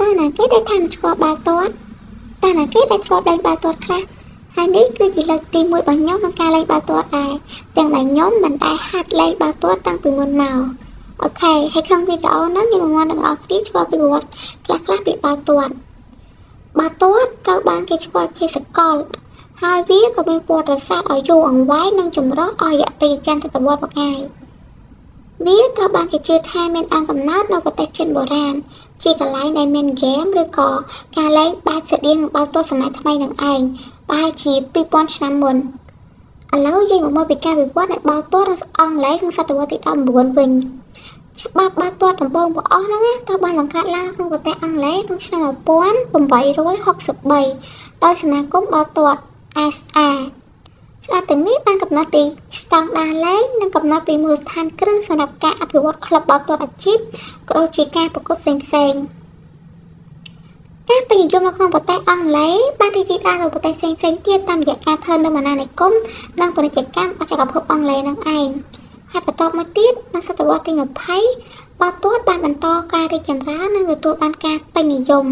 តើណាគេដែលថាមិនឆ្កល់បាល់ទាត់តើណាគេដែលធ្លាប់លេងបាល់ទាត់ខ្លះហើយនេះគឺជាលើកទី1របស់ខ្ញុំក្នុងការលេងបាល់ទាត់ដែរទាំងដែលខ្ញុំមិនដែលហាត់លេងបាល់ទាត់តាំងពីមុនមកអូខេហើយក្នុងវីដេអូនេះខ្ញុំនឹងអ្នកនរគ្នាឆ្លងពីប្រវត្តិខ្លះៗពីបាល់ទាត់បាល់ទាត់ត្រូវបានគេស្គាល់ជាសកលហើយវាក៏មានប្រវត្តិសាស្ត្រឲ្យយូរអង្វែងនិងចម្រុះអស់រយៈពេលចន្ទតវត្សមកហើយវាត្រូវបានគេជឿថាមានអង្គកំណើតនៅប្រទេសចិនបុរាណ ជាកន្លែងដែលមានហ្គេមឬក៏ការលេងបែបស្តៀងនឹងបាល់ទាត់សម័យថ្មីនឹងឯងប្រហែលជា2000ឆ្នាំមុនឥឡូវយើងមកមើលពីការវិវត្តនៃបាល់ទាត់របស់អង់គ្លេសក្នុងសតវត្សទី19វិញច្បាប់បាល់ទាត់ដំបូងរបស់អស់ហ្នឹងត្រូវបានបង្កើតឡើងក្នុងប្រទេសអង់គ្លេសក្នុងឆ្នាំ1863ដោយសមាគមបាល់ទាត់ SA ច្បាប់ទាំងនេះបានកំណត់ពីស្តង់ដារលេខនិងកំណត់ពីមូលដ្ឋានគ្រឹះសម្រាប់ការអភិវឌ្ឍក្លឹបបាល់ទាត់អាជីពក៏ដូចជាការប្រកួតផ្សេងៗការពេញនិយមនៅក្នុងប្រទេសអង់គ្លេសបានរីករាលដាលទៅប្រទេសផ្សេងៗទៀតតាមរយៈការធ្វើនៅបណ្ណានិគមនិងពាណិជ្ជកម្មអចក្រភពអង់គ្លេសនឹងឯងហើយបន្ទាប់មកទៀតនៅសតវត្សទី20បាល់ទាត់បានបន្តការរីកចម្រើននិងទទួលបានការពេញនិយម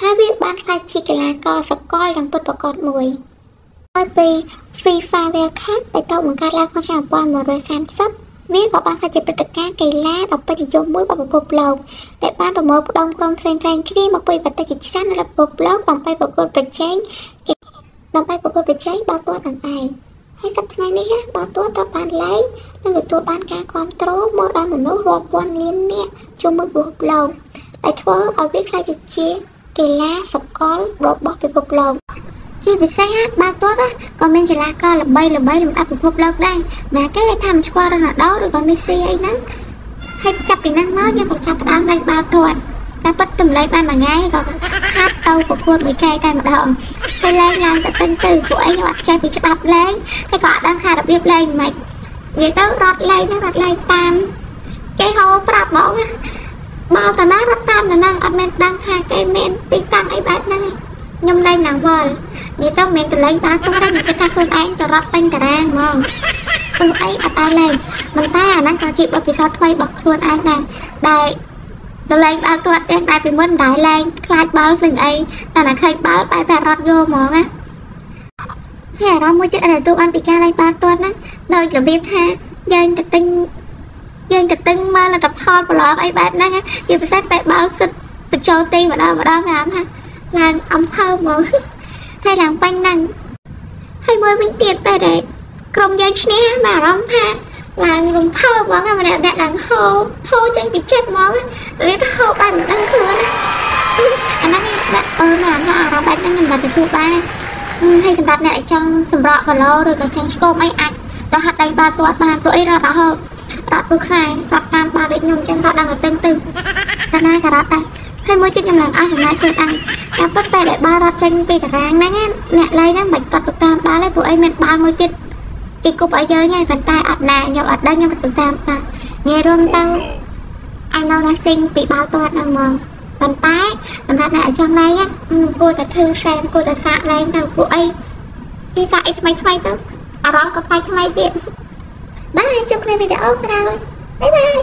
ហើយវាបានក្លាយជាកីឡាករសកលយ៉ាងពិតប្រាកដមួយ។ហើ យពី FIFA World Cup ដែលត្រូវបង្កើតឡើងក្នុងឆ្នាំ1930វាក៏បានក្លាយជាព្រឹត្តិការណ៍កីឡាដ៏ពេញនិយមមួយរបស់ពិភពលោកដែលបានប្រមូលផ្ដុំក្រុមផ្សេងៗគ្នាមកពីប្រទេសជាច្រើននៅលើពិភពលោកដើម្បីប្រកួតប្រជែងដើម្បីប្រកួតប្រជែងបាល់ទាត់នឹងឯងហើយសប្តាហ៍នេះបាល់ទាត់ត្រូវបានលេងនិងទទួលបានការគ្រប់គ្រងមកដល់មនុស្សរាប់ពាន់លាននាក់ជុំវិញពិភពលោកដែលធ្វើឲ្យវាក្លាយទៅជាកីឡាសកលរបស់ពិភពលោក ជាពិសេសបាល់ទាត់ក៏មានកីឡាករល្បីល្បីលំដាប់ពិភពលោកដែរណាគេដែលថាមិនស្គាល់រ៉ូណាល់ដូឬក៏មេស៊ីអីហ្នឹងហើយចាប់ពីហ្នឹងមកខ្ញុំក៏ចាប់ផ្ដើមលេងបាល់ទាត់តែពិតតម្លៃបានមួយថ្ងៃក៏ហាត់ទៅប្រកួតមួយកែតែម្ដងហើយលេងឡើងទៅទិញទៅពួកអីខ្ញុំអត់ចេះពីច្បាប់លេងហើយក៏អត់ដឹងថារបៀបលេងមិននិយាយទៅរត់លេងហ្នឹងរត់លេងតាមគេហៅប្រាប់ហ្មងមកតាណារត់តាមតាណាអត់មានដឹងថាគេមានទីតាំងអីបែបហ្នឹងឯង ខ្ញុំលេងឡើងវល់និយាយទៅមិនទៅលេងបានគាត់តែគិតថាខ្លួនឯងទៅរត់ពេញតារាងហ្មងព្រោះអីអត់ដែរលេងមិនតែអាហ្នឹងក៏ជាបទពិសោធន៍ថ្មីរបស់ខ្លួនឯងដែរដែលទៅលេងបាល់ទាត់ទាំងតែពីមុនដែរលេងខ្លាចបាល់ស្ឹងអីតែណាឃើញបាល់បែបតែរត់យកហ្មងណាហើយអារម្មណ៍មួយទៀតដែលទូបានពីការលេងបាល់ទាត់ណាដោយរបៀបថាយើងទៅទិញយើងទៅទិញមើលលទ្ធផលប្រឡងអីបែបហ្នឹងជាពិសេសបែបបាល់សិតបញ្ចូលទីម្ដងម្ដងអាថា ឡើងអំភើហ្មងហើយឡើងបាញ់ហ្នឹងហើយមួយវិញទៀតបែរតែក្រុមយើងឈ្នះបានអារម្មណ៍ថាឡើងរំភើហ្មងម្នាក់ម្នាក់ឡើងហូបហូបចេញពីចិត្តហ្មងទៅថាហូបបានមិនដឹងខ្លួនណាអាហ្នឹងដាក់អឺអាអារម្មណ៍បែបហ្នឹងខ្ញុំមិនទទួលបានហើយសម្រាប់អ្នកចង់សម្រក់គីឡូឬក៏ចង់ស្គមអីអាចទៅហាត់ដៃបាល់ទាត់បានព្រោះអីរត់រហូតរត់ព្រោះខ្សែរត់តាមបាល់ដូចខ្ញុំចឹងរត់ដល់ទៅទឹងទឹងតែណាក៏រត់ដែរហើយមួយទៀតខ្ញុំឡើងអស់ចំណែកខ្លួនឯង តែប៉ុន្តែដែលបាល់រត់ចេញពីតារាងហ្នឹងអ្នកលេងហ្នឹងមិនរត់ទៅតាមបាល់ទេព្រោះអីមានបាល់មួយទៀតគេគប់ឲ្យយើងហើយប៉ុន្តែអត់ណាខ្ញុំអត់ដឹងខ្ញុំរត់ទៅតាមបាល់ងាយរួមទៅ I know nothing ពីបាល់ទាត់ហ្នឹងហ្មងប៉ុន្តែសម្រាប់អ្នកចង់លេងគួរតែធ្វើសែនគួរតែសាកលេងទៅពួកអីគេសាកអីថ្មីថ្មីទៅអារម្មណ៍ក៏ថ្មីថ្មីទៀតបាទជួបគ្នាវីដេអូក្រោយបាយបាយ